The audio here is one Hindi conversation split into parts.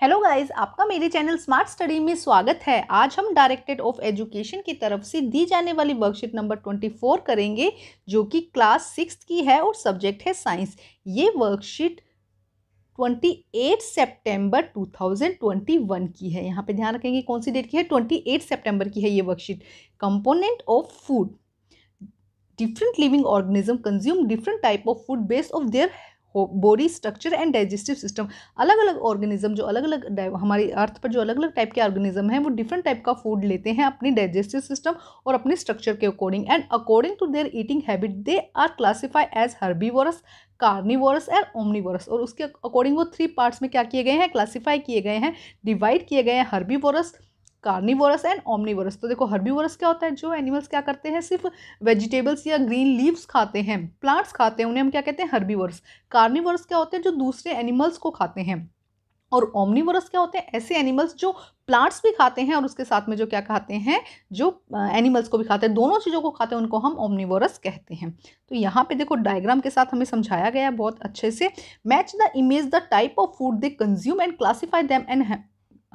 हेलो गाइस आपका मेरे चैनल स्मार्ट स्टडी में स्वागत है। आज हम डायरेक्टेड ऑफ़ एजुकेशन की तरफ़ से दी जाने वाली वर्कशीट नंबर ट्वेंटी फोर करेंगे, जो कि क्लास सिक्स की है और सब्जेक्ट है साइंस ये worksheet twenty eight September two thousand twenty one की है। यहाँ पे ध्यान रखेंगे कौन सी डेट की है? ट्वेंटी एट सेप्टेम्बर की है ये worksheet component of food different living organism consume different type of food based of their body structure and digestive system अलग अलग ऑर्गेनिज्म जो अलग अलग हमारी अर्थ पर जो अलग अलग टाइप के ऑर्गेनिज्म हैं, वो डिफरेंट टाइप का फ़ूड लेते हैं अपनी डाइजेस्टिव सिस्टम और अपने स्ट्रक्चर के according and according to their eating habit they are classify as herbivorous carnivorous and omnivorous और उसके अकॉर्डिंग वो थ्री पार्ट्स में क्या किए गए हैं? क्लासीफाई किए गए हैं डिवाइड किए गए हैं हर्बीवोरस कार्निवोरस एंड ओमनीवोरस तो देखो हर्बीवोरस क्या होता है? जो एनिमल्स क्या करते हैं? सिर्फ़ वेजिटेबल्स या ग्रीन लीव्स खाते हैं। प्लांट्स खाते हैं, उन्हें हम क्या कहते हैं? हर्बीवोरस कार्निवोरस क्या होते हैं? जो दूसरे एनिमल्स को खाते हैं। और ओमनीवोरस क्या होते हैं? ऐसे एनिमल्स जो प्लांट्स भी खाते हैं और उसके साथ में जो क्या खाते हैं? जो एनिमल्स को भी खाते हैं। दोनों चीज़ों को खाते हैं, उनको हम ओमनीवोरस कहते हैं। तो यहाँ पे देखो डायग्राम के साथ हमें समझाया गया बहुत अच्छे से। Match the image the type of food they consume and classify them and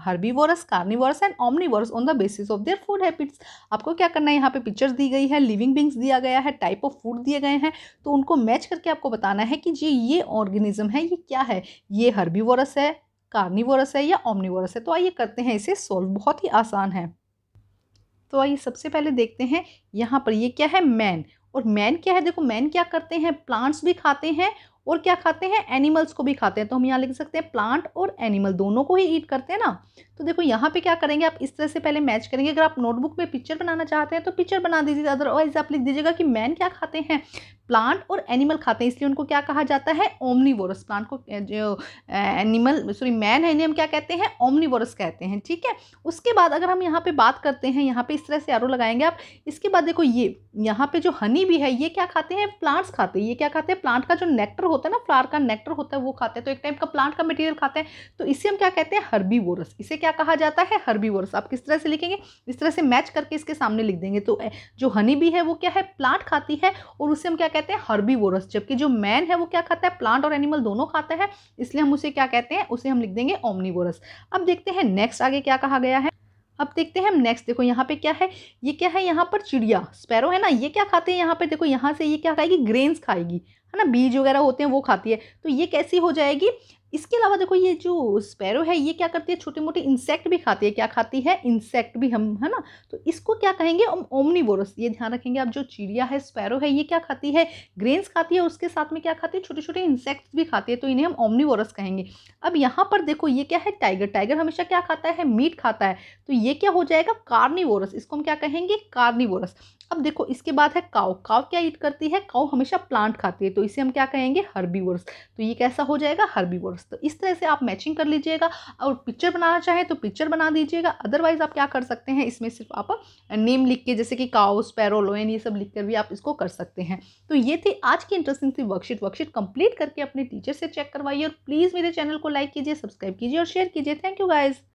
herbivorous, carnivorous and omnivorous on the basis of their food habits. आपको क्या करना है? यहाँ पे पिक्चर्स दी गई है, लिविंग बिंग्स दिया गया है, टाइप ऑफ़ फ़ूड दिए गए हैं। तो उनको मैच करके आपको बताना है कि जी ये ऑर्गेनिज्म है, ये क्या है? ये हर्बीवोरस है, कार्निवोरस है या ऑमनीवोरस है? तो आइए करते हैं इसे सॉल्व। बहुत ही आसान है। तो आइए सबसे पहले देखते हैं, यहाँ पर ये क्या है? मैन। और मैन क्या है? देखो, मैन क्या करते हैं? प्लांट्स भी खाते हैं और क्या खाते हैं? एनिमल्स को भी खाते हैं। तो हम यहाँ लिख सकते हैं प्लांट और एनिमल दोनों को ही ईट करते हैं ना। तो देखो यहाँ पे क्या करेंगे आप? इस तरह से पहले मैच करेंगे। अगर आप नोटबुक में पिक्चर बनाना चाहते हैं तो पिक्चर बना दीजिए। अदरवाइज़ आप लिख दीजिएगा कि मैन क्या खाते हैं? प्लांट और एनिमल खाते हैं। इसलिए उनको क्या कहा जाता है? ओमनीवोरस प्लांट को जो एनिमल, सॉरी, मैन है इन्हें हम क्या कहते हैं? ओमनीवोरस कहते हैं, ठीक है? उसके बाद अगर हम यहाँ पे बात करते हैं, यहाँ पे इस तरह से आरो लगाएँगे आप, इसके बाद देखो ये, यहाँ पे जो हनी भी है, ये क्या खाते हैं? प्लांट्स खाते हैं। ये क्या खाते हैं? प्लांट का जो नेक्टर होता है ना फ्लावर का नेक्टर होता है, वो खाते हैं। तो एक टाइप का प्लांट का मटेरियल खाते हैं। तो इसे हम क्या कहते हैं? हर्बीवोरस इसे क्या कहा जाता है? हर्बीवोरस आप किस तरह से लिखेंगे? इस तरह से मैच करके इसके सामने लिख देंगे। तो जो हनी भी है, वो क्या है? प्लांट खाती है और उसे हम क्या कहते हैं हर्बीवोरस, जबकि जो मैन है वो क्या खाता है? प्लांट और एनिमल दोनों खाता है, इसलिए हम उसे क्या कहते हैं? उसे हम लिख देंगे ओमनीवोरस अब देखते हैं नेक्स्ट आगे क्या कहा गया है। अब देखते हैं हम नेक्स्ट देखो यहाँ पे क्या है? ये क्या है? यहाँ पर चिड़िया स्पैरो है ना? ये क्या खाते हैं यहाँ पे? देखो यहाँ से ये क्या खाएगी? ग्रेन्स खाएगी। है ना, बीज वगैरह होते हैं, वो खाती है। तो ये कैसी हो जाएगी? इसके अलावा देखो, ये जो स्पैरो है, ये क्या करती है? छोटे मोटे इंसेक्ट भी खाती है। क्या खाती है? इंसेक्ट भी हम, है ना? तो इसको क्या कहेंगे? हम ओमनीवोरस ये ध्यान रखेंगे अब जो चिड़िया है, स्पैरो है, ये क्या खाती है? ग्रेन्स खाती है, उसके साथ में क्या खाती है? छोटे छोटे इंसेक्ट्स भी खाती है तो इन्हें हम ओमनीवोरस कहेंगे। अब यहाँ पर देखो, ये क्या है? टाइगर टाइगर हमेशा क्या खाता है? मीट खाता है। तो ये क्या हो जाएगा? कार्निवोरस इसको हम क्या कहेंगे? कार्निवोरस अब देखो, इसके बाद है काव काव क्या ईट करती है? काव हमेशा प्लांट खाती है। तो इसे हम क्या कहेंगे? हर्बीवर्स। तो ये कैसा हो जाएगा? हर्बीवर्स। तो इस तरह से आप मैचिंग कर लीजिएगा और पिक्चर बनाना चाहें तो पिक्चर बना दीजिएगा। अदरवाइज़ आप क्या कर सकते हैं? इसमें सिर्फ़ आप नेम लिख के जैसे कि काउ स्पैरो लोयन ये सब लिख कर भी आप इसको कर सकते हैं। तो ये थी आज की इंटरेस्टिंग सी वर्कशीट वर्कशीट कंप्लीट करके अपने टीचर से चेक करवाइए और प्लीज़ मेरे चैनल को लाइक कीजिए सब्सक्राइब कीजिए और शेयर कीजिए। Thank you guys